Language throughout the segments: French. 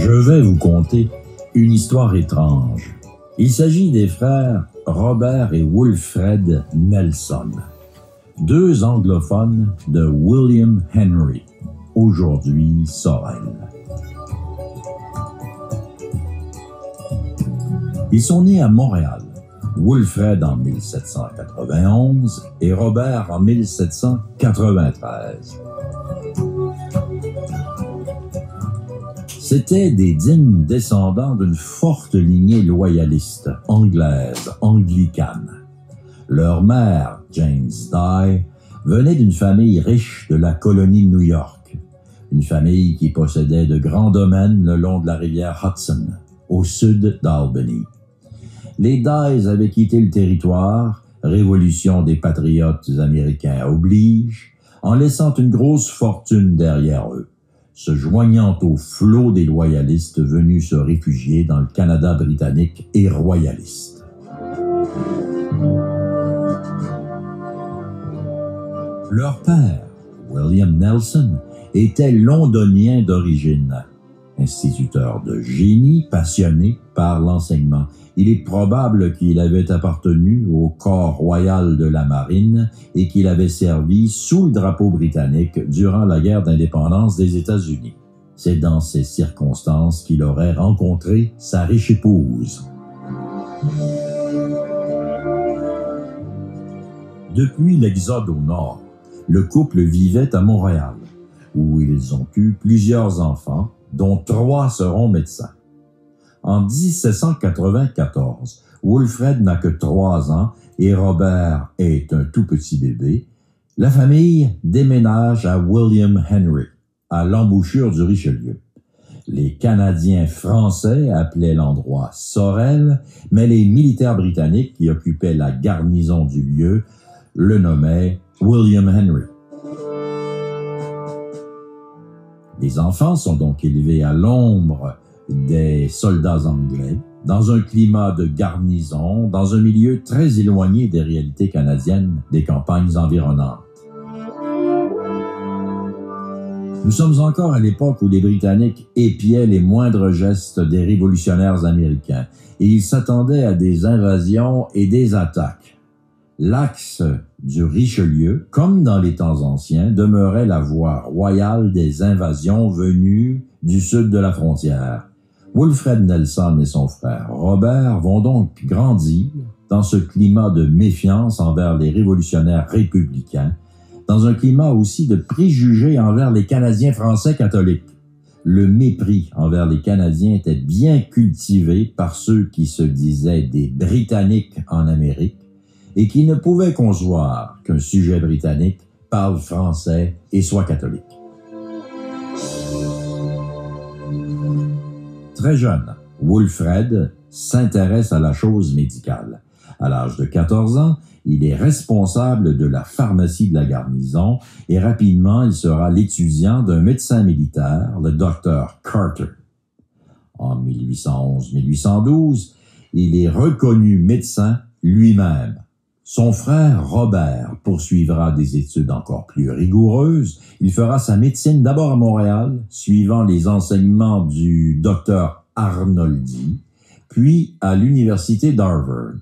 Je vais vous conter une histoire étrange. Il s'agit des frères Robert et Wilfred Nelson, deux anglophones de William Henry, aujourd'hui Sorel. Ils sont nés à Montréal, Wilfred en 1791 et Robert en 1793. C'étaient des dignes descendants d'une forte lignée loyaliste, anglaise, anglicane. Leur mère, James Dye, venait d'une famille riche de la colonie New York, une famille qui possédait de grands domaines le long de la rivière Hudson, au sud d'Albany. Les Dyes avaient quitté le territoire, révolution des patriotes américains oblige, en laissant une grosse fortune derrière eux se joignant au flot des loyalistes venus se réfugier dans le Canada britannique et royaliste. Leur père, William Nelson, était londonien d'origine, instituteur de génie passionné par l'enseignement. Il est probable qu'il avait appartenu au corps royal de la marine et qu'il avait servi sous le drapeau britannique durant la guerre d'indépendance des États-Unis. C'est dans ces circonstances qu'il aurait rencontré sa riche épouse. Depuis l'exode au nord, le couple vivait à Montréal, où ils ont eu plusieurs enfants, dont trois seront médecins. En 1794, Wilfred n'a que trois ans et Robert est un tout petit bébé. La famille déménage à William Henry, à l'embouchure du Richelieu. Les Canadiens français appelaient l'endroit Sorel, mais les militaires britanniques qui occupaient la garnison du lieu le nommaient William Henry. Les enfants sont donc élevés à l'ombre des soldats anglais, dans un climat de garnison, dans un milieu très éloigné des réalités canadiennes des campagnes environnantes. Nous sommes encore à l'époque où les Britanniques épiaient les moindres gestes des révolutionnaires américains et ils s'attendaient à des invasions et des attaques. L'axe du Richelieu, comme dans les temps anciens, demeurait la voie royale des invasions venues du sud de la frontière. Wilfred Nelson et son frère Robert vont donc grandir dans ce climat de méfiance envers les révolutionnaires républicains, dans un climat aussi de préjugés envers les Canadiens français catholiques. Le mépris envers les Canadiens était bien cultivé par ceux qui se disaient des Britanniques en Amérique et qui ne pouvait concevoir qu'un sujet britannique parle français et soit catholique. Très jeune, Wilfred s'intéresse à la chose médicale. À l'âge de 14 ans, il est responsable de la pharmacie de la garnison et rapidement il sera l'étudiant d'un médecin militaire, le docteur Carter. En 1811-1812, il est reconnu médecin lui-même son frère Robert poursuivra des études encore plus rigoureuses. Il fera sa médecine d'abord à Montréal, suivant les enseignements du docteur Arnoldi, puis à l'université d'Harvard.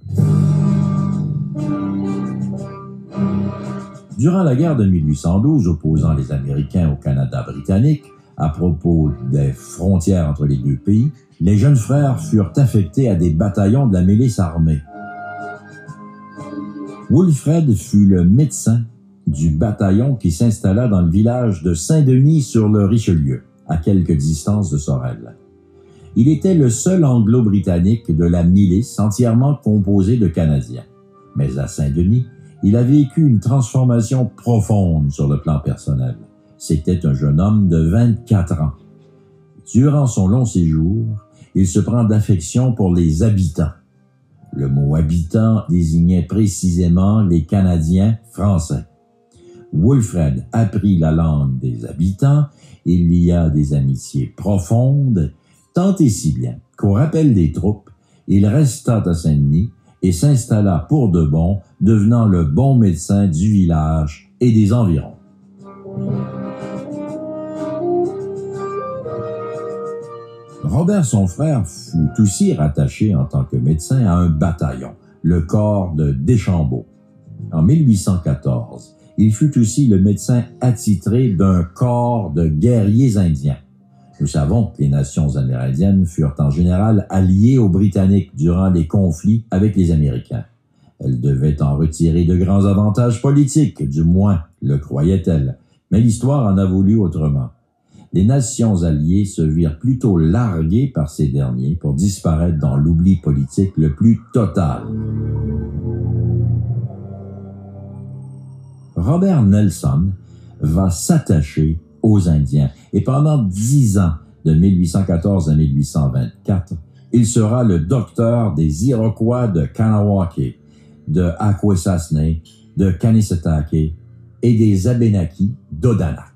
Durant la guerre de 1812 opposant les Américains au Canada britannique, à propos des frontières entre les deux pays, les jeunes frères furent affectés à des bataillons de la milice armée. Wilfred fut le médecin du bataillon qui s'installa dans le village de Saint-Denis sur le Richelieu, à quelque distance de Sorel. Il était le seul anglo-britannique de la milice entièrement composé de Canadiens. Mais à Saint-Denis, il a vécu une transformation profonde sur le plan personnel. C'était un jeune homme de 24 ans. Durant son long séjour, il se prend d'affection pour les habitants le mot habitant désignait précisément les Canadiens français. Wilfred apprit la langue des habitants, il y a des amitiés profondes, tant et si bien qu'au rappel des troupes, il resta à Saint-Denis et s'installa pour de bon, devenant le bon médecin du village et des environs. Robert, son frère, fut aussi rattaché en tant que médecin à un bataillon, le corps de Deschambault. En 1814, il fut aussi le médecin attitré d'un corps de guerriers indiens. Nous savons que les nations amérindiennes furent en général alliées aux Britanniques durant les conflits avec les Américains. Elles devaient en retirer de grands avantages politiques, du moins le croyait-elle, mais l'histoire en a voulu autrement. Les nations alliées se virent plutôt larguées par ces derniers pour disparaître dans l'oubli politique le plus total. Robert Nelson va s'attacher aux Indiens et pendant dix ans, de 1814 à 1824, il sera le docteur des Iroquois de Kanawake, de Akwesasne, de Kanisatake et des Abenaki d'Odanak.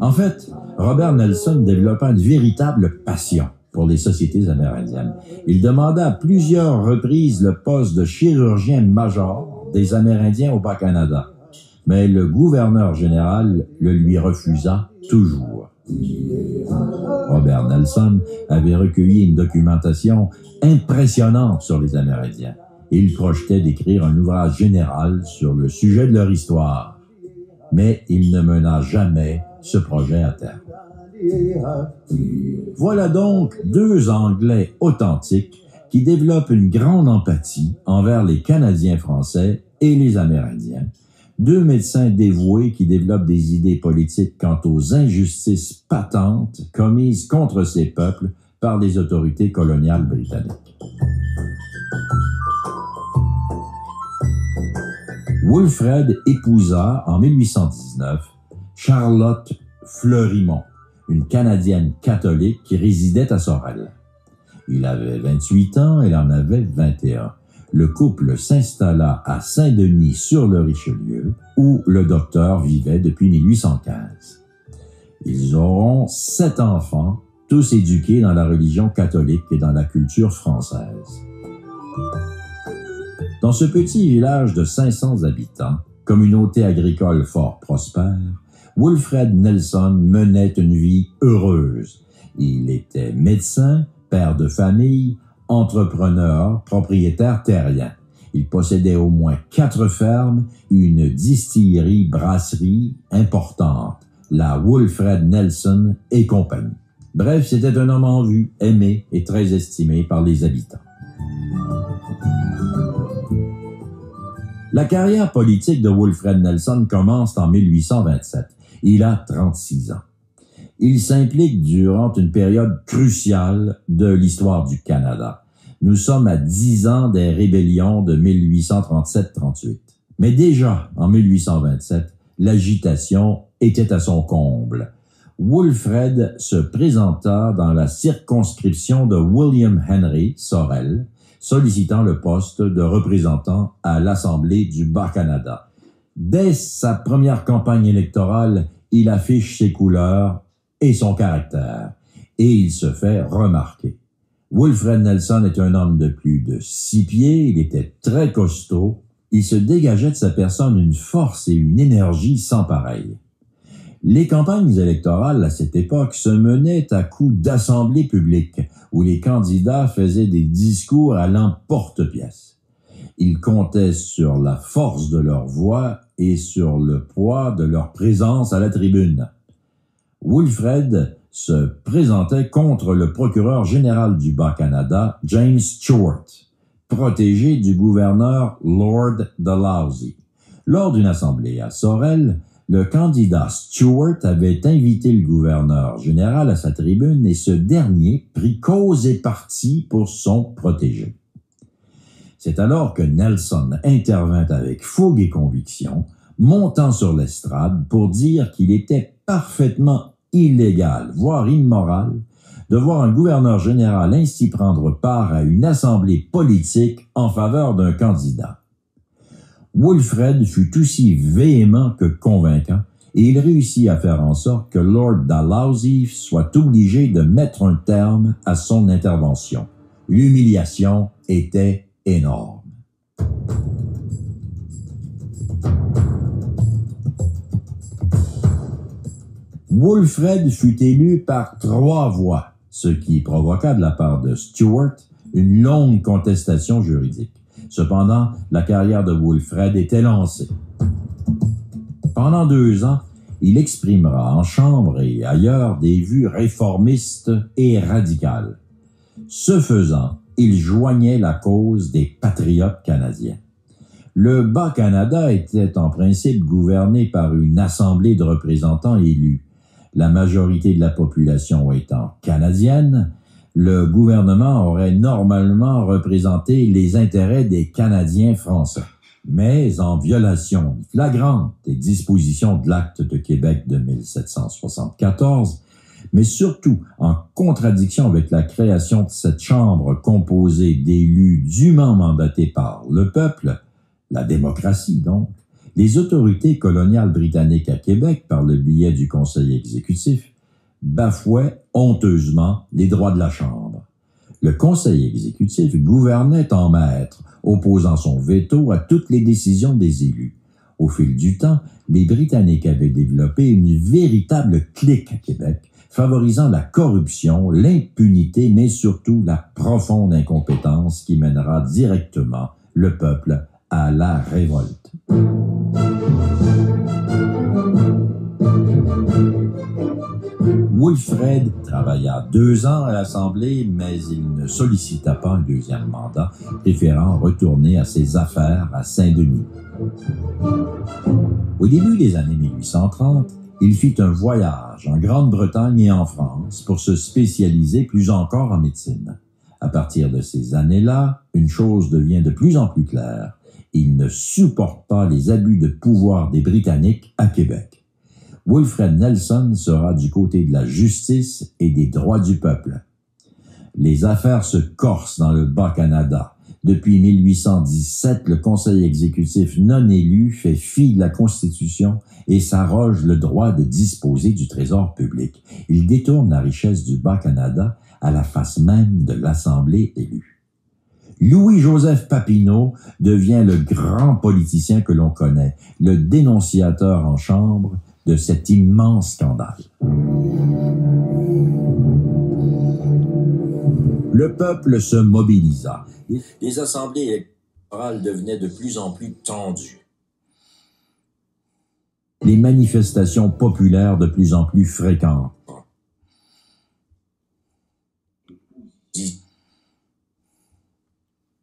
En fait, Robert Nelson développa une véritable passion pour les sociétés amérindiennes. Il demanda à plusieurs reprises le poste de chirurgien major des Amérindiens au Bas-Canada, mais le gouverneur général le lui refusa toujours. Robert Nelson avait recueilli une documentation impressionnante sur les Amérindiens. Il projetait d'écrire un ouvrage général sur le sujet de leur histoire, mais il ne mena jamais ce projet à terme. Voilà donc deux Anglais authentiques qui développent une grande empathie envers les Canadiens français et les Amérindiens, deux médecins dévoués qui développent des idées politiques quant aux injustices patentes commises contre ces peuples par les autorités coloniales britanniques. Wilfred épousa en 1819 Charlotte Fleurimont, une Canadienne catholique qui résidait à Sorel. Il avait 28 ans, elle en avait 21. Le couple s'installa à Saint-Denis sur le Richelieu, où le docteur vivait depuis 1815. Ils auront sept enfants, tous éduqués dans la religion catholique et dans la culture française. Dans ce petit village de 500 habitants, communauté agricole fort prospère, Wilfred Nelson menait une vie heureuse. Il était médecin, père de famille, entrepreneur, propriétaire terrien. Il possédait au moins quatre fermes, une distillerie brasserie importante, la Wilfred Nelson et compagnie. Bref, c'était un homme en vue, aimé et très estimé par les habitants. La carrière politique de Wilfred Nelson commence en 1827. Il a 36 ans. Il s'implique durant une période cruciale de l'histoire du Canada. Nous sommes à 10 ans des rébellions de 1837-38. Mais déjà, en 1827, l'agitation était à son comble. Wilfred se présenta dans la circonscription de William Henry Sorel, sollicitant le poste de représentant à l'Assemblée du Bas-Canada. Dès sa première campagne électorale, il affiche ses couleurs et son caractère, et il se fait remarquer. Wilfred Nelson est un homme de plus de six pieds, il était très costaud, il se dégageait de sa personne une force et une énergie sans pareil. Les campagnes électorales à cette époque se menaient à coups d'assemblées publiques où les candidats faisaient des discours à l'emporte-pièce. Ils comptaient sur la force de leur voix et sur le poids de leur présence à la tribune. Wilfred se présentait contre le procureur général du Bas-Canada, James Stewart, protégé du gouverneur Lord Dalhousie. Lors d'une assemblée à Sorel, le candidat Stewart avait invité le gouverneur général à sa tribune et ce dernier prit cause et parti pour son protégé. C'est alors que Nelson intervint avec fougue et conviction, montant sur l'estrade pour dire qu'il était parfaitement illégal, voire immoral, de voir un gouverneur général ainsi prendre part à une assemblée politique en faveur d'un candidat. Wilfred fut aussi véhément que convaincant et il réussit à faire en sorte que Lord Dalhousie soit obligé de mettre un terme à son intervention. L'humiliation était énorme. Wolfred fut élu par trois voix, ce qui provoqua de la part de Stuart une longue contestation juridique. Cependant, la carrière de Wolfred était lancée. Pendant deux ans, il exprimera en chambre et ailleurs des vues réformistes et radicales. Ce faisant, il joignait la cause des patriotes canadiens. Le Bas-Canada était en principe gouverné par une assemblée de représentants élus. La majorité de la population étant canadienne, le gouvernement aurait normalement représenté les intérêts des Canadiens français. Mais en violation flagrante des dispositions de l'acte de Québec de 1774, mais surtout en contradiction avec la création de cette Chambre composée d'élus dûment mandatés par le peuple, la démocratie donc, les autorités coloniales britanniques à Québec, par le biais du Conseil exécutif, bafouait honteusement les droits de la Chambre. Le Conseil exécutif gouvernait en maître, opposant son veto à toutes les décisions des élus. Au fil du temps, les Britanniques avaient développé une véritable clique à Québec, favorisant la corruption, l'impunité, mais surtout la profonde incompétence qui mènera directement le peuple à la révolte. Wilfred travailla deux ans à l'Assemblée, mais il ne sollicita pas un deuxième mandat, préférant retourner à ses affaires à Saint-Denis. Au début des années 1830, il fit un voyage en Grande-Bretagne et en France pour se spécialiser plus encore en médecine. À partir de ces années-là, une chose devient de plus en plus claire. Il ne supporte pas les abus de pouvoir des Britanniques à Québec. Wilfred Nelson sera du côté de la justice et des droits du peuple. Les affaires se corsent dans le Bas-Canada. Depuis 1817, le Conseil exécutif non élu fait fi de la Constitution et s'arroge le droit de disposer du trésor public. Il détourne la richesse du Bas-Canada à la face même de l'Assemblée élue. Louis-Joseph Papineau devient le grand politicien que l'on connaît, le dénonciateur en chambre, de cet immense scandale. Le peuple se mobilisa. Les assemblées électorales devenaient de plus en plus tendues. Les manifestations populaires de plus en plus fréquentes.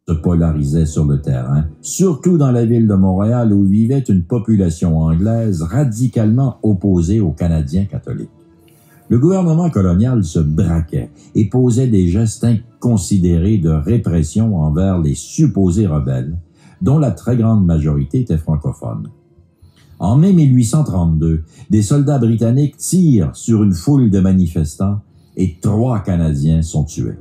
Se polarisait sur le terrain, surtout dans la ville de Montréal où vivait une population anglaise radicalement opposée aux Canadiens catholiques. Le gouvernement colonial se braquait et posait des gestes inconsidérés de répression envers les supposés rebelles, dont la très grande majorité était francophone. En mai 1832, des soldats britanniques tirent sur une foule de manifestants et trois Canadiens sont tués.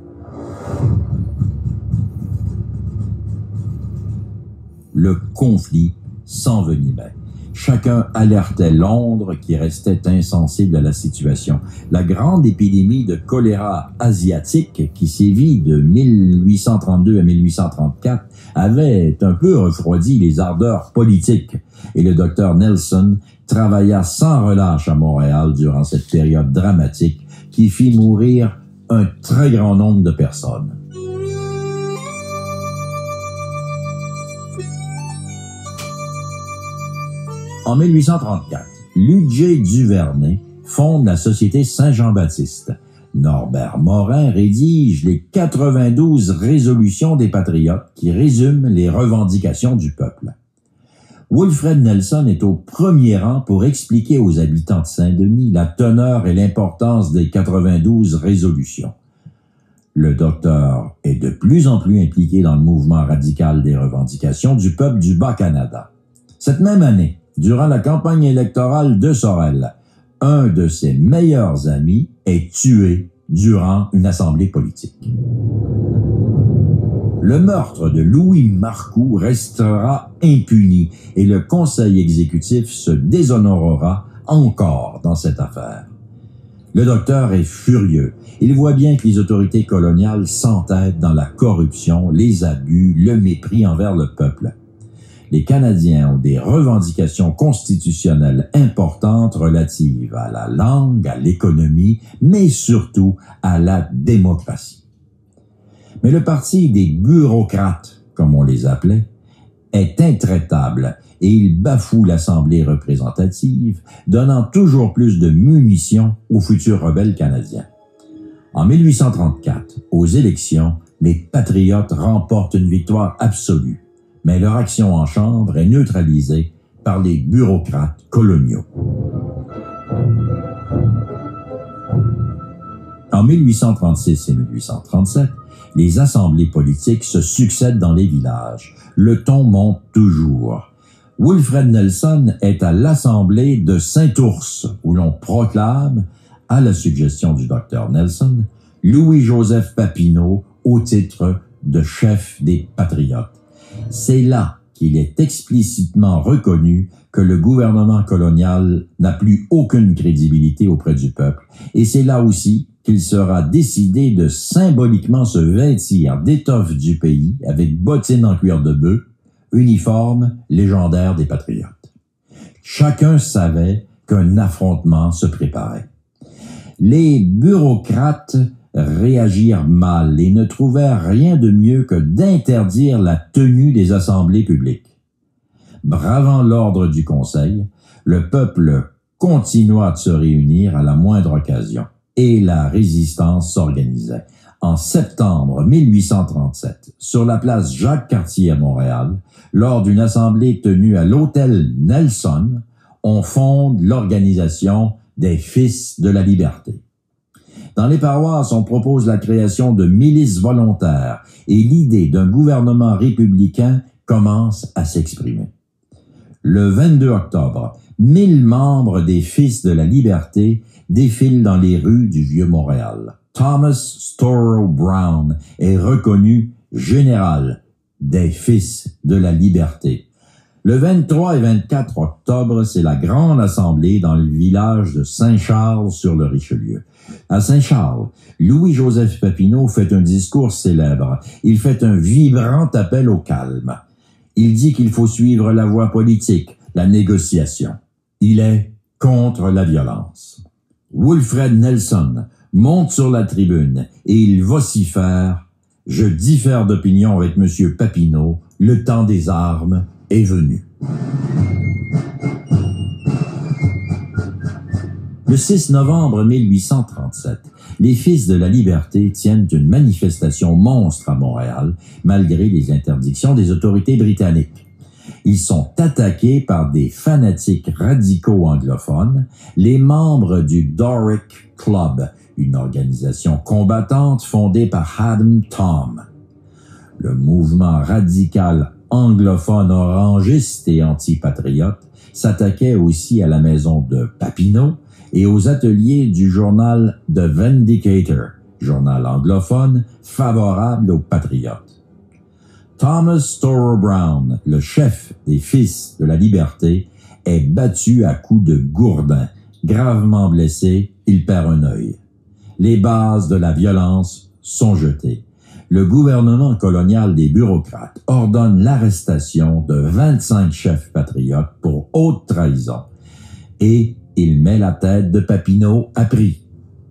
Le conflit s'envenimait. Chacun alertait Londres qui restait insensible à la situation. La grande épidémie de choléra asiatique qui sévit de 1832 à 1834 avait un peu refroidi les ardeurs politiques et le docteur Nelson travailla sans relâche à Montréal durant cette période dramatique qui fit mourir un très grand nombre de personnes. En 1834, Ludger Duvernay fonde la Société Saint-Jean-Baptiste. Norbert Morin rédige les 92 résolutions des patriotes qui résument les revendications du peuple. Wilfred Nelson est au premier rang pour expliquer aux habitants de Saint-Denis la teneur et l'importance des 92 résolutions. Le docteur est de plus en plus impliqué dans le mouvement radical des revendications du peuple du Bas-Canada. Cette même année, durant la campagne électorale de Sorel. Un de ses meilleurs amis est tué durant une assemblée politique. Le meurtre de Louis Marcoux restera impuni et le conseil exécutif se déshonorera encore dans cette affaire. Le docteur est furieux. Il voit bien que les autorités coloniales s'entêtent dans la corruption, les abus, le mépris envers le peuple. Les Canadiens ont des revendications constitutionnelles importantes relatives à la langue, à l'économie, mais surtout à la démocratie. Mais le parti des bureaucrates, comme on les appelait, est intraitable et il bafoue l'Assemblée représentative, donnant toujours plus de munitions aux futurs rebelles canadiens. En 1834, aux élections, les patriotes remportent une victoire absolue, mais leur action en Chambre est neutralisée par les bureaucrates coloniaux. En 1836 et 1837, les assemblées politiques se succèdent dans les villages. Le ton monte toujours. Wilfred Nelson est à l'Assemblée de Saint-Ours, où l'on proclame, à la suggestion du docteur Nelson, Louis-Joseph Papineau au titre de chef des patriotes. C'est là qu'il est explicitement reconnu que le gouvernement colonial n'a plus aucune crédibilité auprès du peuple, et c'est là aussi qu'il sera décidé de symboliquement se vêtir d'étoffe du pays avec bottines en cuir de bœuf, uniforme légendaire des patriotes. Chacun savait qu'un affrontement se préparait. Les bureaucrates réagirent mal et ne trouvèrent rien de mieux que d'interdire la tenue des assemblées publiques. Bravant l'ordre du Conseil, le peuple continua de se réunir à la moindre occasion et la résistance s'organisait en septembre 1837, sur la place Jacques-Cartier à Montréal, lors d'une assemblée tenue à l'hôtel Nelson, on fonde l'organisation des Fils de la Liberté. Dans les paroisses, on propose la création de milices volontaires et l'idée d'un gouvernement républicain commence à s'exprimer. Le 22 octobre, mille membres des Fils de la Liberté défilent dans les rues du Vieux-Montréal. Thomas Storrow Brown est reconnu général des Fils de la Liberté. Le 23 et 24 octobre, c'est la grande assemblée dans le village de Saint-Charles sur le Richelieu. À Saint-Charles, Louis-Joseph Papineau fait un discours célèbre. Il fait un vibrant appel au calme. Il dit qu'il faut suivre la voie politique, la négociation. Il est contre la violence. Wilfred Nelson, monte sur la tribune et il vocifère Je diffère d'opinion avec M. Papineau, le temps des armes est venu. Le 6 novembre 1837, les Fils de la Liberté tiennent une manifestation monstre à Montréal, malgré les interdictions des autorités britanniques. Ils sont attaqués par des fanatiques radicaux anglophones, les membres du Doric Club, une organisation combattante fondée par Adam Tom. Le mouvement radical anglophone orangiste et antipatriote s'attaquait aussi à la maison de Papineau et aux ateliers du journal The Vindicator, journal anglophone favorable aux patriotes. Thomas Storer Brown, le chef des Fils de la Liberté, est battu à coups de gourdin. Gravement blessé, il perd un œil les bases de la violence sont jetées. Le gouvernement colonial des bureaucrates ordonne l'arrestation de 25 chefs patriotes pour haute trahison et il met la tête de Papineau à prix.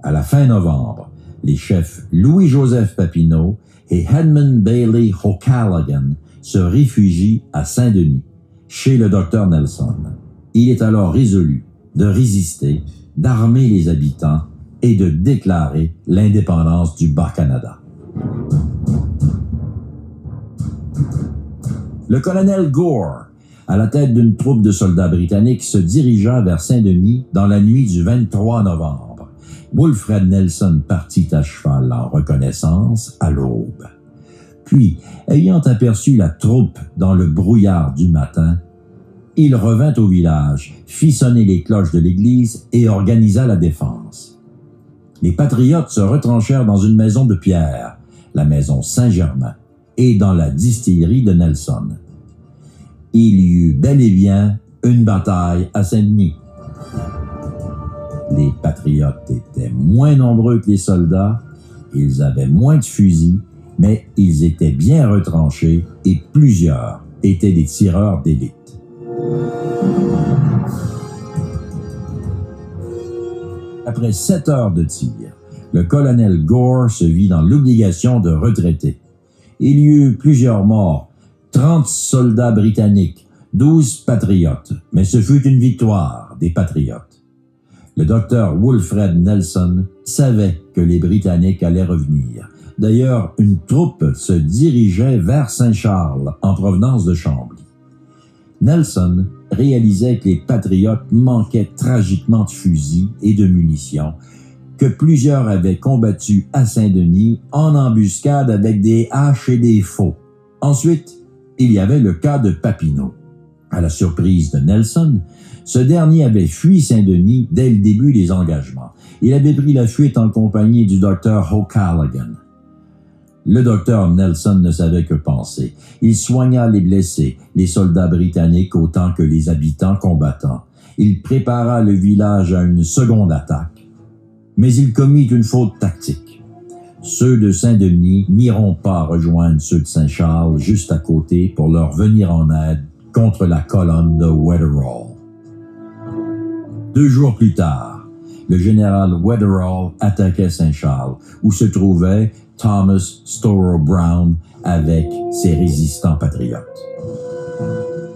À la fin novembre, les chefs Louis-Joseph Papineau et Edmund Bailey O'Callaghan se réfugient à Saint-Denis, chez le docteur Nelson. Il est alors résolu de résister, d'armer les habitants et de déclarer l'indépendance du Bas-Canada. Le colonel Gore, à la tête d'une troupe de soldats britanniques, se dirigea vers Saint-Denis dans la nuit du 23 novembre. Wilfred Nelson partit à cheval en reconnaissance à l'aube. Puis, ayant aperçu la troupe dans le brouillard du matin, il revint au village, fit sonner les cloches de l'église et organisa la défense les patriotes se retranchèrent dans une maison de pierre, la maison Saint-Germain, et dans la distillerie de Nelson. Il y eut bel et bien une bataille à Saint-Denis. Les patriotes étaient moins nombreux que les soldats, ils avaient moins de fusils, mais ils étaient bien retranchés et plusieurs étaient des tireurs d'élite. Après sept heures de tir, le colonel Gore se vit dans l'obligation de retraiter. Il y eut plusieurs morts, 30 soldats britanniques, 12 patriotes, mais ce fut une victoire des patriotes. Le docteur Wilfred Nelson savait que les Britanniques allaient revenir. D'ailleurs, une troupe se dirigeait vers Saint-Charles en provenance de Chambly. Nelson réalisait que les patriotes manquaient tragiquement de fusils et de munitions, que plusieurs avaient combattu à Saint-Denis en embuscade avec des haches et des faux. Ensuite, il y avait le cas de Papineau. À la surprise de Nelson, ce dernier avait fui Saint-Denis dès le début des engagements. Il avait pris la fuite en compagnie du docteur O'Callaghan. Le docteur Nelson ne savait que penser. Il soigna les blessés, les soldats britanniques autant que les habitants combattants. Il prépara le village à une seconde attaque. Mais il commit une faute tactique. Ceux de Saint-Denis n'iront pas rejoindre ceux de Saint-Charles juste à côté pour leur venir en aide contre la colonne de Weatherall. Deux jours plus tard, le général Weatherall attaquait Saint-Charles, où se trouvait Thomas Storrow Brown avec ses résistants patriotes.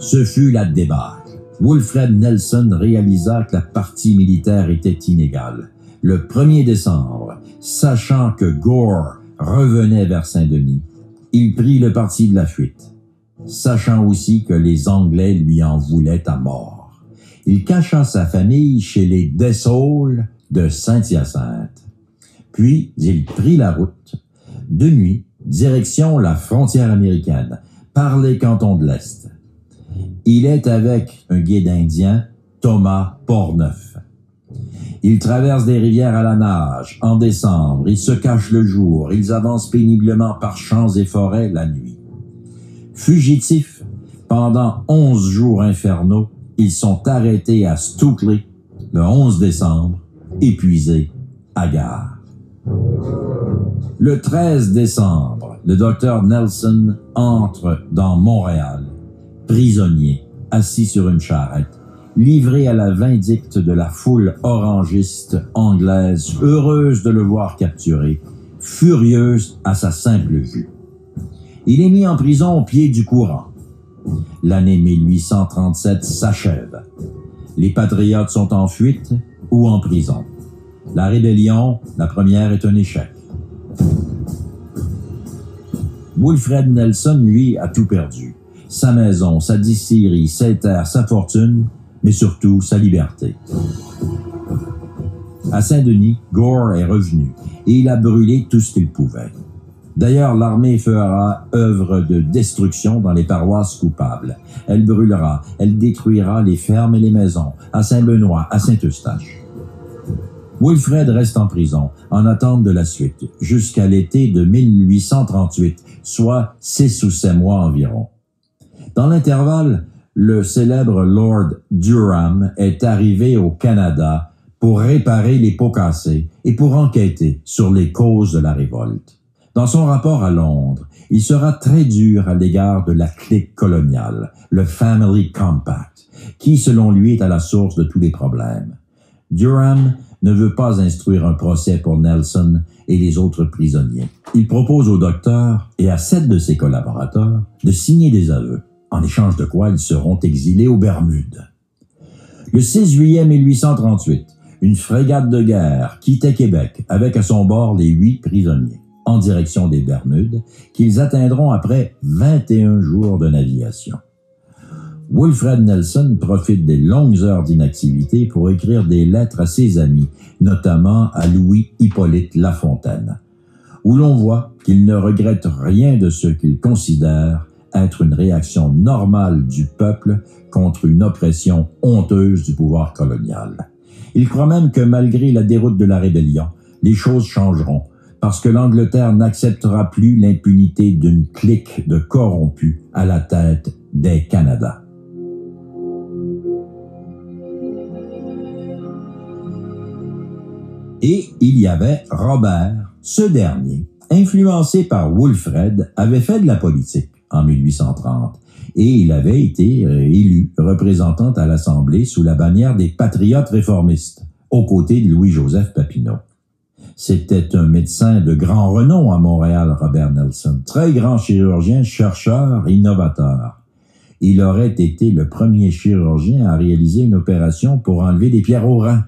Ce fut la débâcle. Wilfred Nelson réalisa que la partie militaire était inégale. Le 1er décembre, sachant que Gore revenait vers Saint-Denis, il prit le parti de la fuite, sachant aussi que les Anglais lui en voulaient à mort. Il cacha sa famille chez les Dessaules de Saint-Hyacinthe. Puis il prit la route de nuit, direction la frontière américaine, par les cantons de l'Est. Il est avec un guide indien, Thomas Portneuf. Ils traversent des rivières à la nage en décembre, ils se cachent le jour, ils avancent péniblement par champs et forêts la nuit. Fugitifs, pendant onze jours infernaux, ils sont arrêtés à Stukely le 11 décembre, épuisés, hagards. Le 13 décembre, le docteur Nelson entre dans Montréal, prisonnier, assis sur une charrette, livré à la vindicte de la foule orangiste anglaise, heureuse de le voir capturé, furieuse à sa simple vue. Il est mis en prison au pied du courant. L'année 1837 s'achève. Les patriotes sont en fuite ou en prison. La rébellion, la première, est un échec. Wilfred Nelson, lui, a tout perdu. Sa maison, sa distillerie, ses terres, sa fortune, mais surtout sa liberté. À Saint-Denis, Gore est revenu et il a brûlé tout ce qu'il pouvait. D'ailleurs, l'armée fera œuvre de destruction dans les paroisses coupables. Elle brûlera, elle détruira les fermes et les maisons, à Saint-Benoît, à Saint-Eustache. Wilfred reste en prison en attente de la suite jusqu'à l'été de 1838, soit six ou sept mois environ. Dans l'intervalle, le célèbre Lord Durham est arrivé au Canada pour réparer les pots cassés et pour enquêter sur les causes de la révolte. Dans son rapport à Londres, il sera très dur à l'égard de la clique coloniale, le Family Compact, qui, selon lui, est à la source de tous les problèmes. Durham ne veut pas instruire un procès pour Nelson et les autres prisonniers. Il propose au docteur et à sept de ses collaborateurs de signer des aveux, en échange de quoi ils seront exilés aux Bermudes. Le 6 juillet 1838, une frégate de guerre quittait Québec avec à son bord les huit prisonniers en direction des Bermudes qu'ils atteindront après 21 jours de navigation. Wilfred Nelson profite des longues heures d'inactivité pour écrire des lettres à ses amis, notamment à Louis-Hippolyte Lafontaine, où l'on voit qu'il ne regrette rien de ce qu'il considère être une réaction normale du peuple contre une oppression honteuse du pouvoir colonial. Il croit même que malgré la déroute de la rébellion, les choses changeront, parce que l'Angleterre n'acceptera plus l'impunité d'une clique de corrompus à la tête des Canada. Et il y avait Robert. Ce dernier, influencé par Wilfred, avait fait de la politique en 1830. et il avait été euh, élu représentant à l'Assemblée sous la bannière des Patriotes réformistes, aux côtés de Louis-Joseph Papineau. C'était un médecin de grand renom à Montréal, Robert Nelson, très grand chirurgien, chercheur, innovateur. Il aurait été le premier chirurgien à réaliser une opération pour enlever des pierres au rein.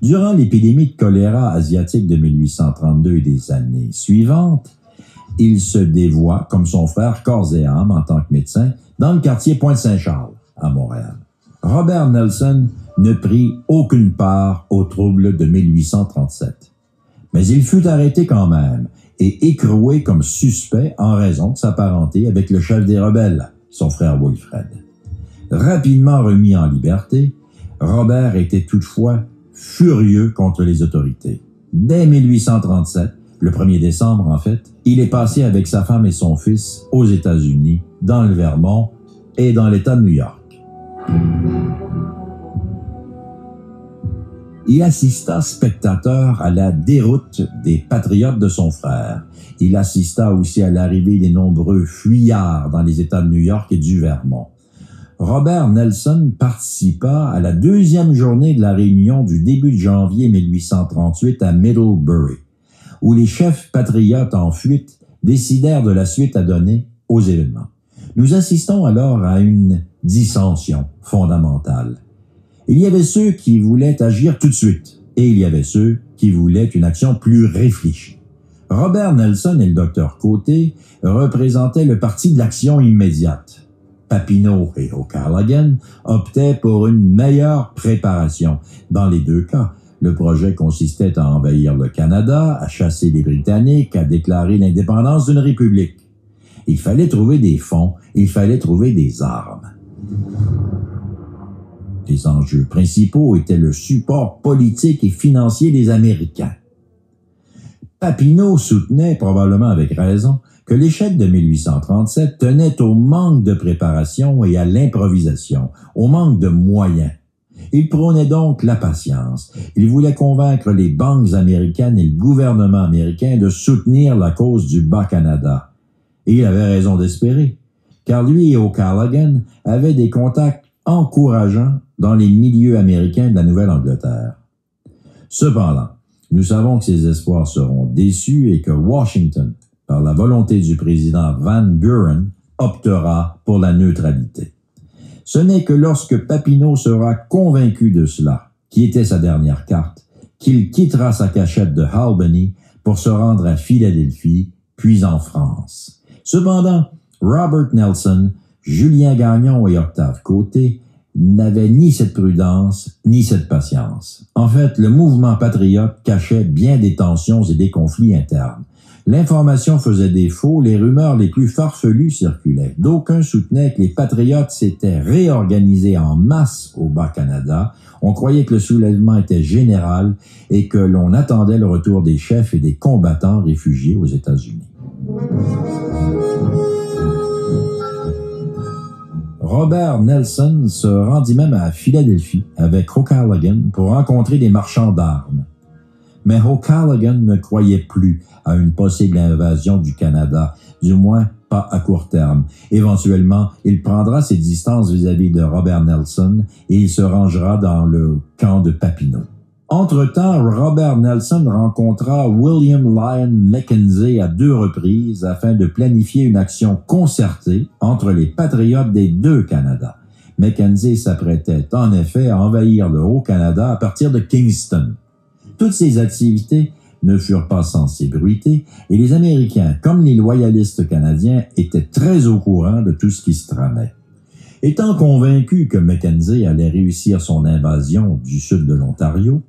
Durant l'épidémie de choléra asiatique de 1832 et des années suivantes, il se dévoie, comme son frère, corps et âme en tant que médecin, dans le quartier Pointe-Saint-Charles, à Montréal. Robert Nelson ne prit aucune part aux troubles de 1837. Mais il fut arrêté quand même et écroué comme suspect en raison de sa parenté avec le chef des rebelles, son frère Wilfred. Rapidement remis en liberté, Robert était toutefois furieux contre les autorités. Dès 1837, le 1er décembre en fait, il est passé avec sa femme et son fils aux États-Unis, dans le Vermont et dans l'État de New York. Il assista spectateur à la déroute des patriotes de son frère. Il assista aussi à l'arrivée des nombreux fuyards dans les États de New York et du Vermont. Robert Nelson participa à la deuxième journée de la réunion du début de janvier 1838 à Middlebury, où les chefs patriotes en fuite décidèrent de la suite à donner aux événements. Nous assistons alors à une dissension fondamentale. Il y avait ceux qui voulaient agir tout de suite et il y avait ceux qui voulaient une action plus réfléchie. Robert Nelson et le docteur Côté représentaient le parti de l'action immédiate. Papineau et O'Callaghan optaient pour une meilleure préparation. Dans les deux cas, le projet consistait à envahir le Canada, à chasser les Britanniques, à déclarer l'indépendance d'une république. Il fallait trouver des fonds, il fallait trouver des armes. Les enjeux principaux étaient le support politique et financier des Américains. Papineau soutenait, probablement avec raison, que l'échec de 1837 tenait au manque de préparation et à l'improvisation, au manque de moyens. Il prônait donc la patience. Il voulait convaincre les banques américaines et le gouvernement américain de soutenir la cause du Bas-Canada. Et il avait raison d'espérer, car lui et O'Callaghan avaient des contacts encourageants dans les milieux américains de la Nouvelle-Angleterre. Cependant, nous savons que ces espoirs seront déçus et que Washington par la volonté du président Van Buren, optera pour la neutralité. Ce n'est que lorsque Papineau sera convaincu de cela, qui était sa dernière carte, qu'il quittera sa cachette de Albany pour se rendre à Philadelphie, puis en France. Cependant, Robert Nelson, Julien Gagnon et Octave Côté n'avaient ni cette prudence ni cette patience. En fait, le mouvement patriote cachait bien des tensions et des conflits internes. L'information faisait défaut, les rumeurs les plus farfelues circulaient. D'aucuns soutenaient que les patriotes s'étaient réorganisés en masse au Bas-Canada. On croyait que le soulèvement était général et que l'on attendait le retour des chefs et des combattants réfugiés aux États-Unis. Robert Nelson se rendit même à Philadelphie avec O'Callaghan pour rencontrer des marchands d'armes mais O'Callaghan ne croyait plus à une possible invasion du Canada, du moins pas à court terme. Éventuellement, il prendra ses distances vis-à-vis de Robert Nelson et il se rangera dans le camp de Papineau. Entre-temps, Robert Nelson rencontra William Lyon Mackenzie à deux reprises afin de planifier une action concertée entre les patriotes des deux Canada. Mackenzie s'apprêtait en effet à envahir le Haut-Canada à partir de Kingston. Toutes ces activités ne furent pas sans ébruiter et les Américains, comme les loyalistes canadiens, étaient très au courant de tout ce qui se tramait. Étant convaincu que Mackenzie allait réussir son invasion du sud de l'Ontario,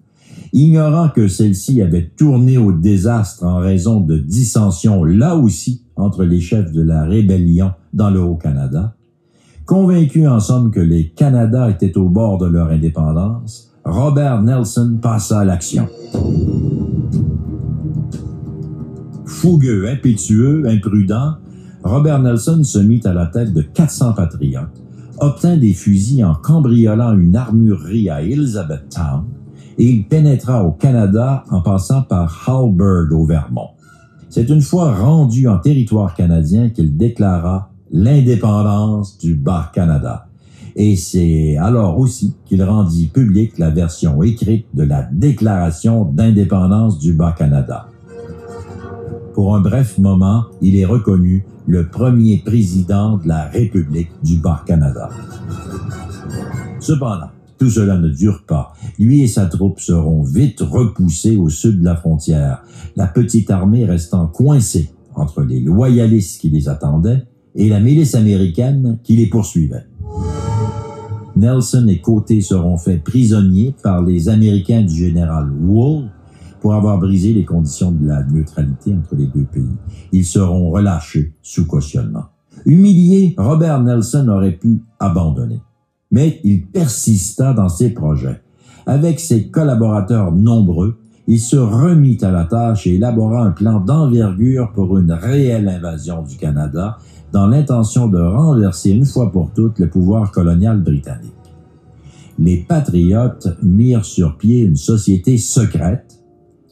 ignorant que celle-ci avait tourné au désastre en raison de dissensions là aussi entre les chefs de la rébellion dans le Haut-Canada, convaincu en somme que les Canada étaient au bord de leur indépendance, Robert Nelson passa à l'action. Fougueux, impétueux, imprudent, Robert Nelson se mit à la tête de 400 patriotes, obtint des fusils en cambriolant une armurerie à Elizabethtown et il pénétra au Canada en passant par Hallberg au Vermont. C'est une fois rendu en territoire canadien qu'il déclara l'indépendance du Bas-Canada. Et c'est alors aussi qu'il rendit publique la version écrite de la Déclaration d'indépendance du Bas-Canada. Pour un bref moment, il est reconnu le premier président de la République du Bas-Canada. Cependant, tout cela ne dure pas. Lui et sa troupe seront vite repoussés au sud de la frontière, la petite armée restant coincée entre les loyalistes qui les attendaient et la milice américaine qui les poursuivait. Nelson et Côté seront faits prisonniers par les Américains du général Wool pour avoir brisé les conditions de la neutralité entre les deux pays. Ils seront relâchés sous cautionnement. Humilié, Robert Nelson aurait pu abandonner mais il persista dans ses projets. Avec ses collaborateurs nombreux, il se remit à la tâche et élabora un plan d'envergure pour une réelle invasion du Canada dans l'intention de renverser une fois pour toutes le pouvoir colonial britannique. Les patriotes mirent sur pied une société secrète,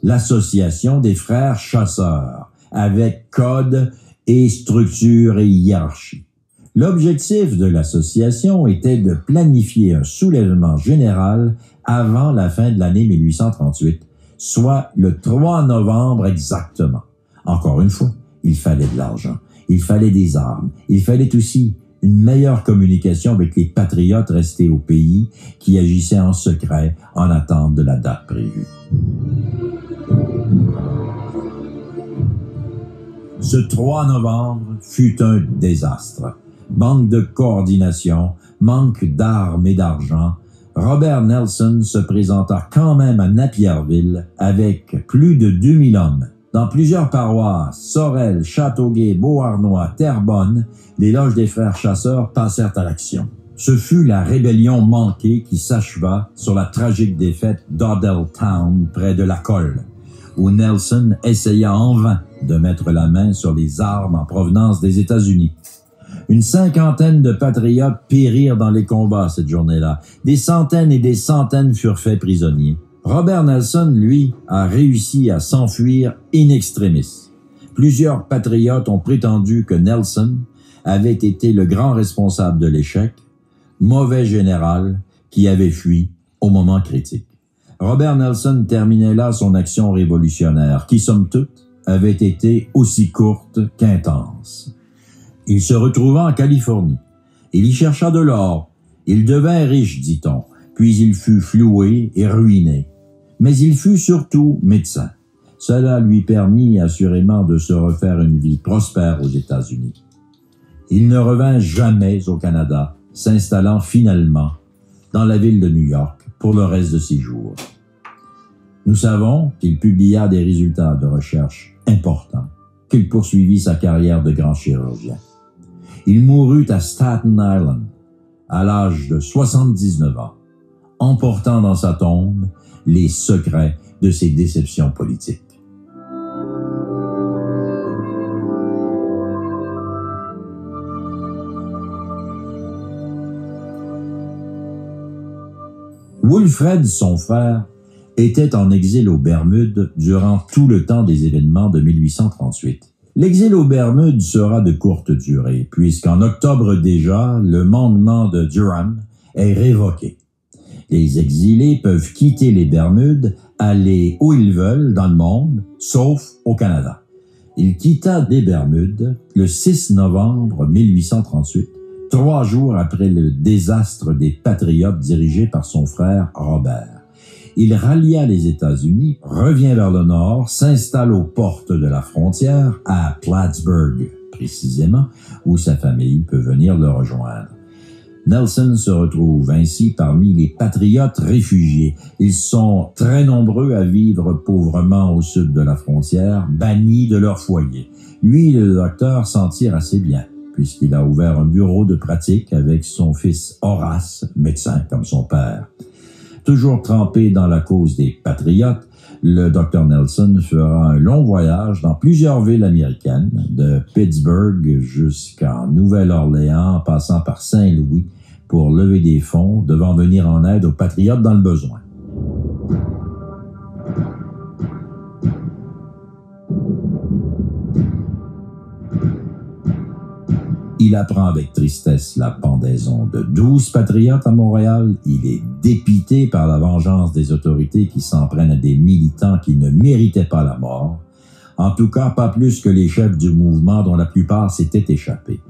l'Association des frères chasseurs, avec code et structure et hiérarchie. L'objectif de l'association était de planifier un soulèvement général avant la fin de l'année 1838, soit le 3 novembre exactement. Encore une fois, il fallait de l'argent, il fallait des armes, il fallait aussi une meilleure communication avec les patriotes restés au pays qui agissaient en secret en attente de la date prévue. Ce 3 novembre fut un désastre manque de coordination, manque d'armes et d'argent, Robert Nelson se présenta quand même à Napierville avec plus de 2000 hommes. Dans plusieurs paroisses, Sorel, Châteauguay, Beauharnois, Terrebonne, les loges des frères chasseurs passèrent à l'action. Ce fut la rébellion manquée qui s'acheva sur la tragique défaite Town près de la Colle, où Nelson essaya en vain de mettre la main sur les armes en provenance des États-Unis. Une cinquantaine de patriotes périrent dans les combats cette journée-là. Des centaines et des centaines furent faits prisonniers. Robert Nelson, lui, a réussi à s'enfuir in extremis. Plusieurs patriotes ont prétendu que Nelson avait été le grand responsable de l'échec, mauvais général qui avait fui au moment critique. Robert Nelson terminait là son action révolutionnaire, qui, somme toute, avait été aussi courte qu'intense. Il se retrouva en Californie. Il y chercha de l'or. Il devint riche, dit-on, puis il fut floué et ruiné. Mais il fut surtout médecin. Cela lui permit assurément de se refaire une vie prospère aux États-Unis. Il ne revint jamais au Canada, s'installant finalement dans la ville de New York pour le reste de ses jours. Nous savons qu'il publia des résultats de recherche importants, qu'il poursuivit sa carrière de grand chirurgien. Il mourut à Staten Island à l'âge de 79 ans, emportant dans sa tombe les secrets de ses déceptions politiques. Wilfred, son frère, était en exil aux Bermudes durant tout le temps des événements de 1838. L'exil aux Bermudes sera de courte durée, puisqu'en octobre déjà, le mandement de Durham est révoqué. Les exilés peuvent quitter les Bermudes, aller où ils veulent dans le monde, sauf au Canada. Il quitta des Bermudes le 6 novembre 1838, trois jours après le désastre des Patriotes dirigés par son frère Robert il rallia les États-Unis, revient vers le nord, s'installe aux portes de la frontière, à Plattsburgh précisément, où sa famille peut venir le rejoindre. Nelson se retrouve ainsi parmi les patriotes réfugiés. Ils sont très nombreux à vivre pauvrement au sud de la frontière, bannis de leur foyer. Lui, le docteur, s'en tire assez bien, puisqu'il a ouvert un bureau de pratique avec son fils Horace, médecin comme son père. Toujours trempé dans la cause des patriotes, le Dr Nelson fera un long voyage dans plusieurs villes américaines, de Pittsburgh jusqu'en Nouvelle-Orléans, en passant par Saint-Louis, pour lever des fonds devant venir en aide aux patriotes dans le besoin. Il apprend avec tristesse la pendaison de douze patriotes à Montréal. Il est dépité par la vengeance des autorités qui s'en prennent à des militants qui ne méritaient pas la mort. En tout cas, pas plus que les chefs du mouvement dont la plupart s'étaient échappés.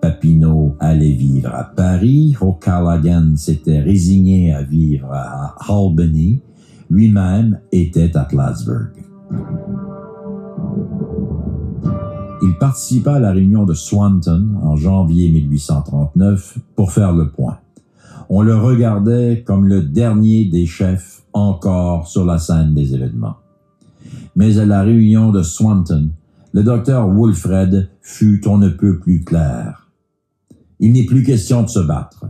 Papineau allait vivre à Paris, O'Callaghan s'était résigné à vivre à Albany, lui-même était à Plattsburgh. Il participa à la réunion de Swanton en janvier 1839 pour faire le point. On le regardait comme le dernier des chefs encore sur la scène des événements. Mais à la réunion de Swanton, le docteur Wolfred fut on ne peut plus clair. Il n'est plus question de se battre.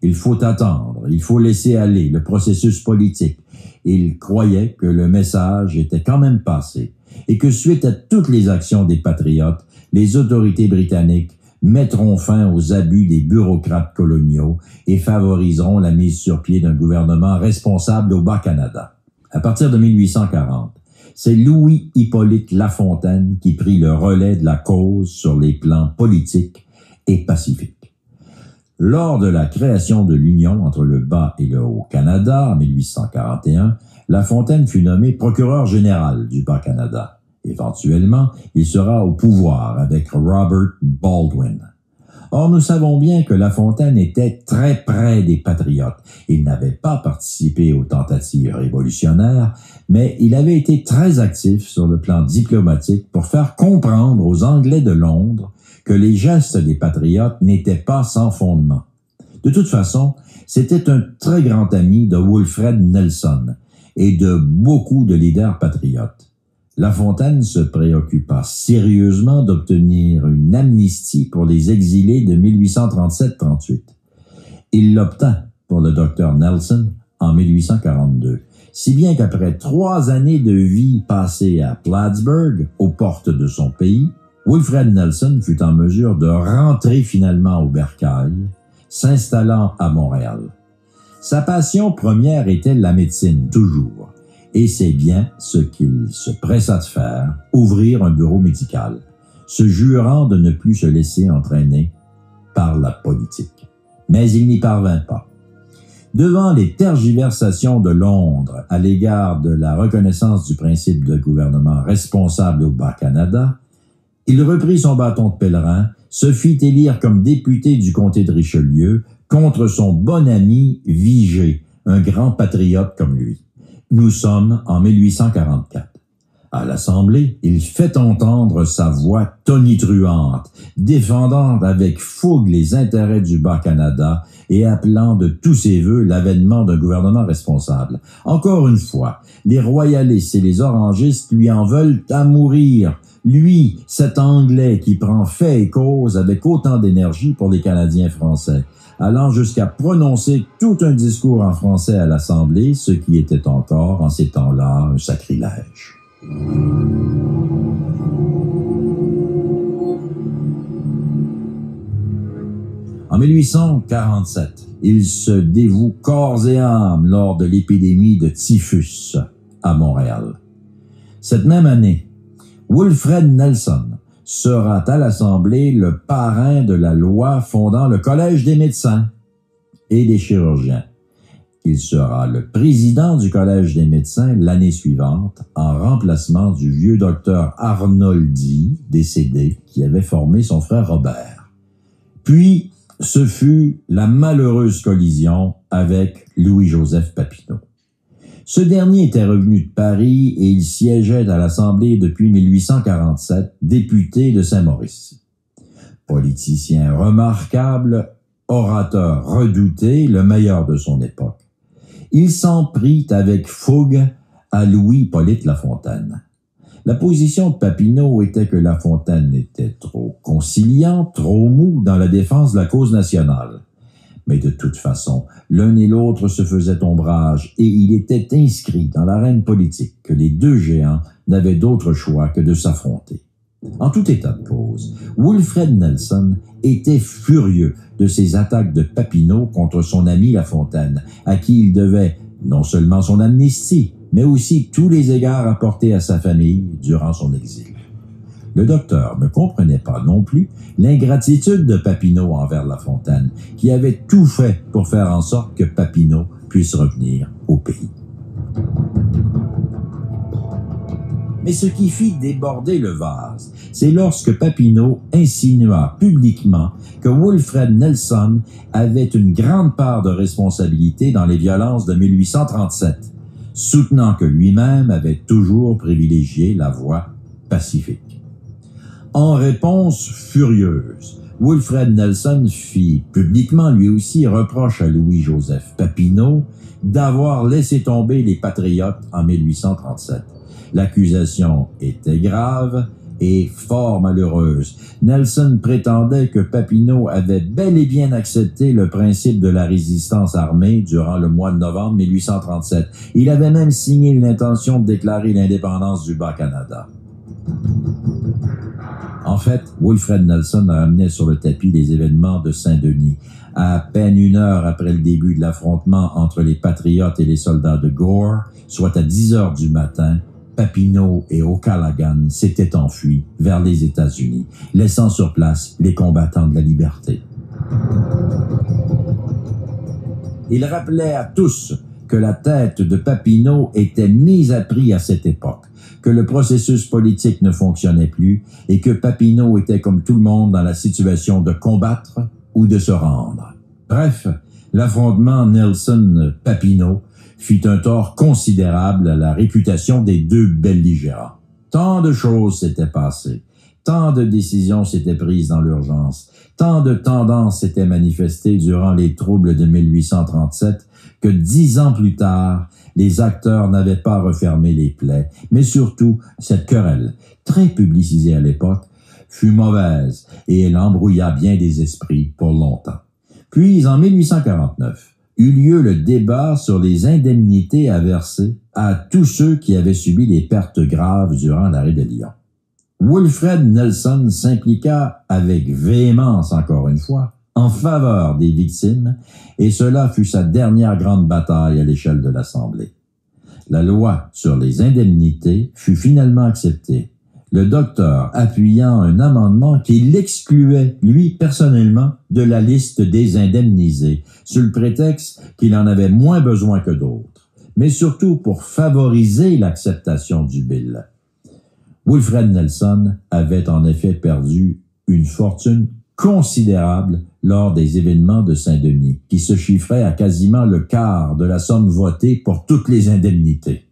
Il faut attendre, il faut laisser aller le processus politique. Il croyait que le message était quand même passé et que suite à toutes les actions des patriotes, les autorités britanniques mettront fin aux abus des bureaucrates coloniaux et favoriseront la mise sur pied d'un gouvernement responsable au Bas-Canada. À partir de 1840, c'est Louis Hippolyte Lafontaine qui prit le relais de la cause sur les plans politiques et pacifiques. Lors de la création de l'Union entre le Bas et le Haut-Canada en 1841, La Fontaine fut nommé procureur général du Bas-Canada. Éventuellement, il sera au pouvoir avec Robert Baldwin. Or, nous savons bien que La Fontaine était très près des patriotes. Il n'avait pas participé aux tentatives révolutionnaires, mais il avait été très actif sur le plan diplomatique pour faire comprendre aux Anglais de Londres que les gestes des patriotes n'étaient pas sans fondement. De toute façon, c'était un très grand ami de Wilfred Nelson et de beaucoup de leaders patriotes. La Fontaine se préoccupa sérieusement d'obtenir une amnistie pour les exilés de 1837-38. Il l'obtint pour le docteur Nelson en 1842, si bien qu'après trois années de vie passées à Plattsburgh, aux portes de son pays, Wilfred Nelson fut en mesure de rentrer finalement au bercail, s'installant à Montréal. Sa passion première était la médecine, toujours, et c'est bien ce qu'il se pressa de faire, ouvrir un bureau médical, se jurant de ne plus se laisser entraîner par la politique. Mais il n'y parvint pas. Devant les tergiversations de Londres à l'égard de la reconnaissance du principe de gouvernement responsable au Bas-Canada, il reprit son bâton de pèlerin, se fit élire comme député du comté de Richelieu contre son bon ami Vigée, un grand patriote comme lui. Nous sommes en 1844. À l'Assemblée, il fait entendre sa voix tonitruante, défendant avec fougue les intérêts du Bas-Canada et appelant de tous ses voeux l'avènement d'un gouvernement responsable. Encore une fois, les royalistes et les orangistes lui en veulent à mourir, lui, cet Anglais qui prend fait et cause avec autant d'énergie pour les Canadiens français, allant jusqu'à prononcer tout un discours en français à l'Assemblée, ce qui était encore, en ces temps-là, un sacrilège. En 1847, il se dévoue corps et âme lors de l'épidémie de typhus à Montréal. Cette même année, Wilfred Nelson sera à l'Assemblée le parrain de la loi fondant le Collège des médecins et des chirurgiens. Il sera le président du Collège des médecins l'année suivante en remplacement du vieux docteur Arnoldi, décédé, qui avait formé son frère Robert. Puis, ce fut la malheureuse collision avec Louis-Joseph Papineau. Ce dernier était revenu de Paris et il siégeait à l'Assemblée depuis 1847, député de Saint-Maurice. Politicien remarquable, orateur redouté, le meilleur de son époque. Il s'en prit avec fougue à Louis-Polyte Lafontaine. La position de Papineau était que Lafontaine était trop conciliant, trop mou dans la défense de la cause nationale. Mais de toute façon, l'un et l'autre se faisaient ombrage et il était inscrit dans l'arène politique que les deux géants n'avaient d'autre choix que de s'affronter. En tout état de cause, Wilfred Nelson était furieux de ces attaques de Papineau contre son ami La Fontaine, à qui il devait non seulement son amnistie, mais aussi tous les égards apportés à sa famille durant son exil. Le docteur ne comprenait pas non plus l'ingratitude de Papineau envers La Fontaine, qui avait tout fait pour faire en sorte que Papineau puisse revenir au pays. Mais ce qui fit déborder le vase, c'est lorsque Papineau insinua publiquement que Wilfred Nelson avait une grande part de responsabilité dans les violences de 1837, soutenant que lui-même avait toujours privilégié la voie pacifique. En réponse furieuse, Wilfred Nelson fit publiquement lui aussi reproche à Louis-Joseph Papineau d'avoir laissé tomber les patriotes en 1837. L'accusation était grave et fort malheureuse. Nelson prétendait que Papineau avait bel et bien accepté le principe de la résistance armée durant le mois de novembre 1837. Il avait même signé une intention de déclarer l'indépendance du Bas-Canada. En fait, Wilfred Nelson ramenait sur le tapis les événements de Saint-Denis. À peine une heure après le début de l'affrontement entre les patriotes et les soldats de Gore, soit à 10 heures du matin, Papineau et O'Callaghan s'étaient enfuis vers les États-Unis, laissant sur place les combattants de la liberté. Il rappelait à tous que la tête de Papineau était mise à prix à cette époque, que le processus politique ne fonctionnait plus et que Papineau était comme tout le monde dans la situation de combattre ou de se rendre. Bref, l'affrontement Nelson-Papineau fit un tort considérable à la réputation des deux belligérants. Tant de choses s'étaient passées, tant de décisions s'étaient prises dans l'urgence, tant de tendances s'étaient manifestées durant les troubles de 1837 que dix ans plus tard, les acteurs n'avaient pas refermé les plaies, mais surtout, cette querelle, très publicisée à l'époque, fut mauvaise et elle embrouilla bien des esprits pour longtemps. Puis, en 1849, eut lieu le débat sur les indemnités à verser à tous ceux qui avaient subi des pertes graves durant la rébellion. Wilfred Nelson s'impliqua avec véhémence encore une fois en faveur des victimes et cela fut sa dernière grande bataille à l'échelle de l'Assemblée. La loi sur les indemnités fut finalement acceptée le docteur appuyant un amendement qui l'excluait, lui personnellement, de la liste des indemnisés, sous le prétexte qu'il en avait moins besoin que d'autres, mais surtout pour favoriser l'acceptation du bill. Wilfred Nelson avait en effet perdu une fortune considérable lors des événements de Saint-Denis, qui se chiffrait à quasiment le quart de la somme votée pour toutes les indemnités.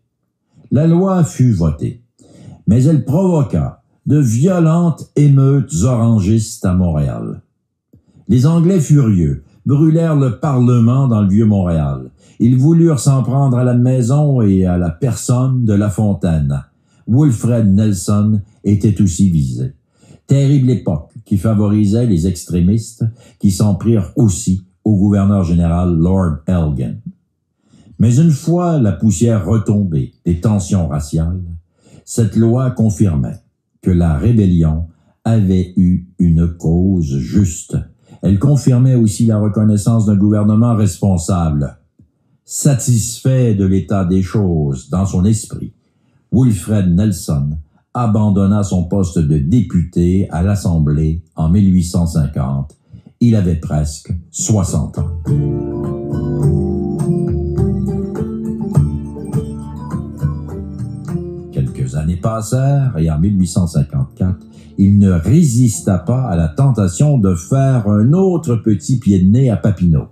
La loi fut votée mais elle provoqua de violentes émeutes orangistes à Montréal. Les Anglais furieux brûlèrent le Parlement dans le Vieux-Montréal. Ils voulurent s'en prendre à la maison et à la personne de La Fontaine. Wilfred Nelson était aussi visé. Terrible époque qui favorisait les extrémistes qui s'en prirent aussi au gouverneur général Lord Elgin. Mais une fois la poussière retombée des tensions raciales, cette loi confirmait que la rébellion avait eu une cause juste. Elle confirmait aussi la reconnaissance d'un gouvernement responsable. Satisfait de l'état des choses dans son esprit, Wilfred Nelson abandonna son poste de député à l'Assemblée en 1850. Il avait presque 60 ans. années passèrent et en 1854, il ne résista pas à la tentation de faire un autre petit pied de nez à Papineau.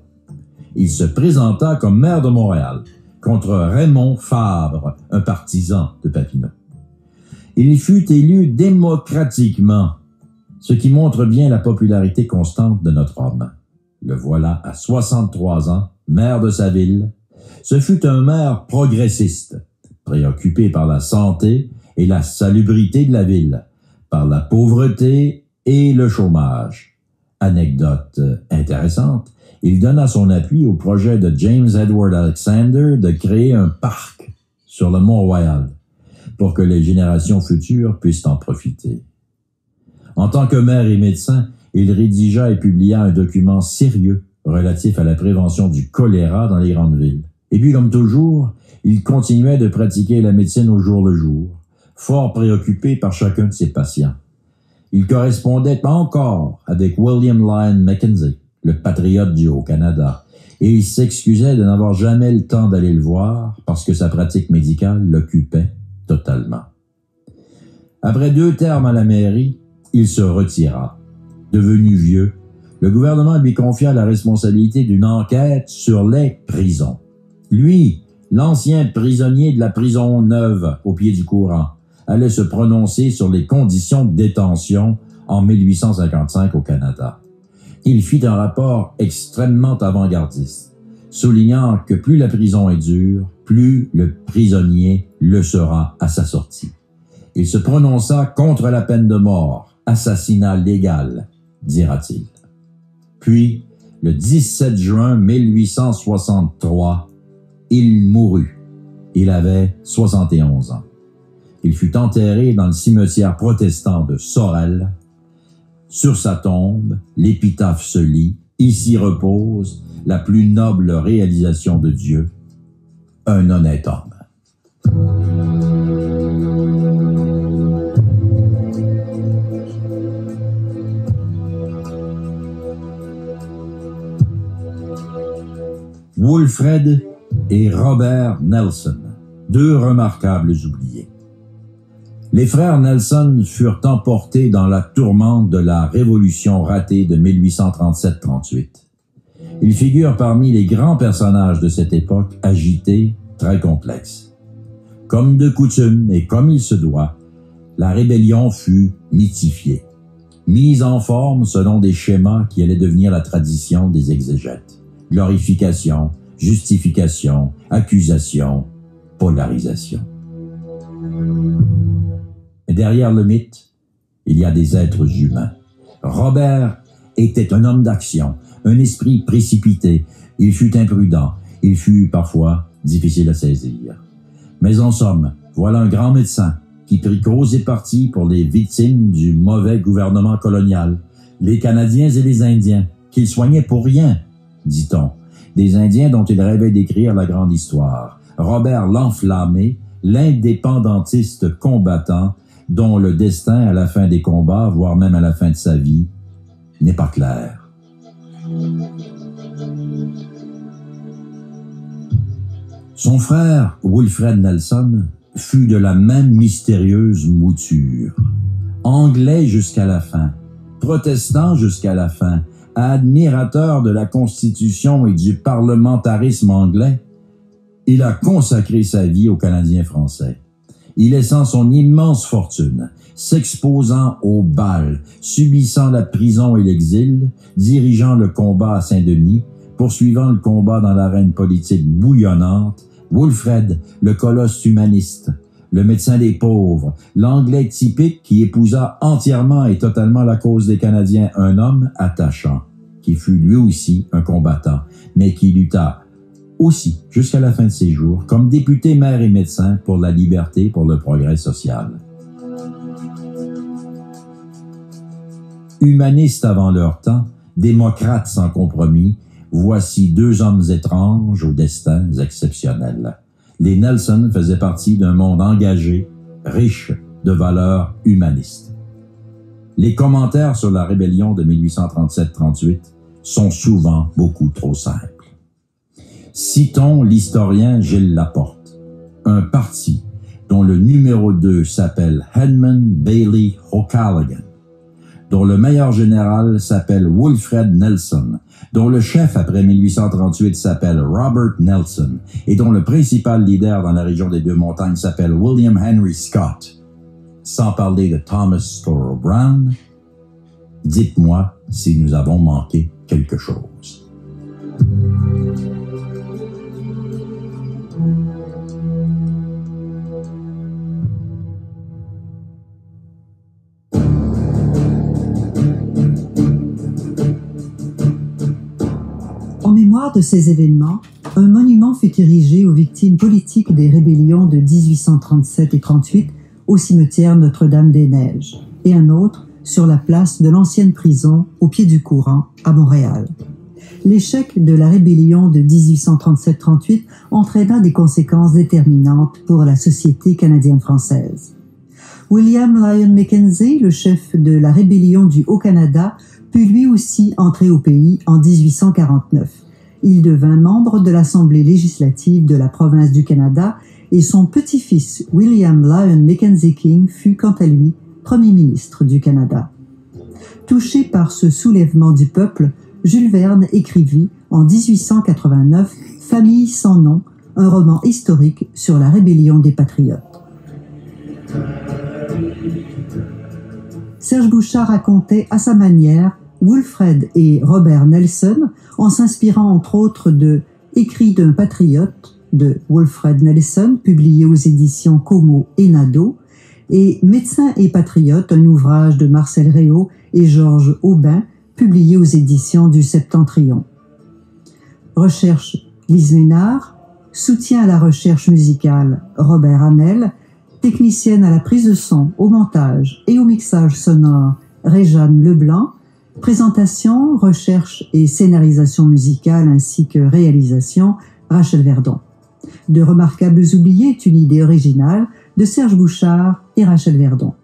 Il se présenta comme maire de Montréal contre Raymond Fabre, un partisan de Papineau. Il fut élu démocratiquement, ce qui montre bien la popularité constante de notre homme. Le voilà à 63 ans, maire de sa ville. Ce fut un maire progressiste, préoccupé par la santé et la salubrité de la ville, par la pauvreté et le chômage. Anecdote intéressante, il donna son appui au projet de James Edward Alexander de créer un parc sur le Mont-Royal pour que les générations futures puissent en profiter. En tant que maire et médecin, il rédigea et publia un document sérieux relatif à la prévention du choléra dans les grandes villes. Et puis, comme toujours, il continuait de pratiquer la médecine au jour le jour, fort préoccupé par chacun de ses patients. Il correspondait encore avec William Lyon Mackenzie, le patriote du Haut-Canada, et il s'excusait de n'avoir jamais le temps d'aller le voir parce que sa pratique médicale l'occupait totalement. Après deux termes à la mairie, il se retira. Devenu vieux, le gouvernement lui confia la responsabilité d'une enquête sur les prisons. Lui, l'ancien prisonnier de la prison neuve au pied du courant, allait se prononcer sur les conditions de détention en 1855 au Canada. Il fit un rapport extrêmement avant-gardiste, soulignant que plus la prison est dure, plus le prisonnier le sera à sa sortie. Il se prononça contre la peine de mort, assassinat légal, dira-t-il. Puis, le 17 juin 1863, il mourut. Il avait 71 ans. Il fut enterré dans le cimetière protestant de Sorel. Sur sa tombe, l'épitaphe se lit Ici repose la plus noble réalisation de Dieu, un honnête homme. Wilfred et Robert Nelson, deux remarquables oubliés. Les frères Nelson furent emportés dans la tourmente de la révolution ratée de 1837-38. Ils figurent parmi les grands personnages de cette époque agitée, très complexe. Comme de coutume et comme il se doit, la rébellion fut mythifiée, mise en forme selon des schémas qui allaient devenir la tradition des exégètes. Glorification, justification, accusation, polarisation. Derrière le mythe, il y a des êtres humains. Robert était un homme d'action, un esprit précipité. Il fut imprudent. Il fut parfois difficile à saisir. Mais en somme, voilà un grand médecin qui prit cause et parti pour les victimes du mauvais gouvernement colonial, les Canadiens et les Indiens, qu'il soignait pour rien, dit-on, des Indiens dont il rêvait d'écrire la grande histoire. Robert l'enflammé, l'indépendantiste combattant, dont le destin à la fin des combats, voire même à la fin de sa vie, n'est pas clair. Son frère, Wilfred Nelson, fut de la même mystérieuse mouture. Anglais jusqu'à la fin, protestant jusqu'à la fin, admirateur de la Constitution et du parlementarisme anglais, il a consacré sa vie aux Canadiens français. Il laissant son immense fortune, s'exposant au bal, subissant la prison et l'exil, dirigeant le combat à Saint-Denis, poursuivant le combat dans l'arène politique bouillonnante, Wilfred, le colosse humaniste, le médecin des pauvres, l'anglais typique qui épousa entièrement et totalement la cause des Canadiens, un homme attachant, qui fut lui aussi un combattant, mais qui lutta aussi jusqu'à la fin de ses jours comme député, maire et médecin pour la liberté, pour le progrès social. Humanistes avant leur temps, démocrates sans compromis, voici deux hommes étranges aux destins exceptionnels. Les Nelson faisaient partie d'un monde engagé, riche de valeurs humanistes. Les commentaires sur la rébellion de 1837-38 sont souvent beaucoup trop simples. Citons l'historien Gilles Laporte, un parti dont le numéro 2 s'appelle Hedman Bailey O'Callaghan, dont le meilleur général s'appelle Wilfred Nelson, dont le chef après 1838 s'appelle Robert Nelson et dont le principal leader dans la région des deux montagnes s'appelle William Henry Scott, sans parler de Thomas Storrow Brown, dites-moi si nous avons manqué quelque chose. Ces événements, un monument fut érigé aux victimes politiques des rébellions de 1837 et 38 au cimetière Notre-Dame-des-Neiges et un autre sur la place de l'ancienne prison au pied du courant à Montréal. L'échec de la rébellion de 1837-38 entraîna des conséquences déterminantes pour la société canadienne-française. William Lyon Mackenzie, le chef de la rébellion du Haut-Canada, put lui aussi entrer au pays en 1849. Il devint membre de l'Assemblée législative de la province du Canada et son petit-fils William Lyon Mackenzie King fut quant à lui Premier ministre du Canada. Touché par ce soulèvement du peuple, Jules Verne écrivit en 1889 Famille sans nom, un roman historique sur la rébellion des patriotes. Serge Bouchard racontait à sa manière Wilfred et Robert Nelson en s'inspirant entre autres de Écrit d'un patriote de Wilfred Nelson, publié aux éditions Como et Nadeau, et Médecin et patriote, un ouvrage de Marcel Réau et Georges Aubin, publié aux éditions du Septentrion. Recherche Lise Ménard, soutien à la recherche musicale Robert Hamel, technicienne à la prise de son, au montage et au mixage sonore Réjeanne Leblanc, présentation, recherche et scénarisation musicale ainsi que réalisation Rachel Verdon. De remarquables oubliés est une idée originale de Serge Bouchard et Rachel Verdon.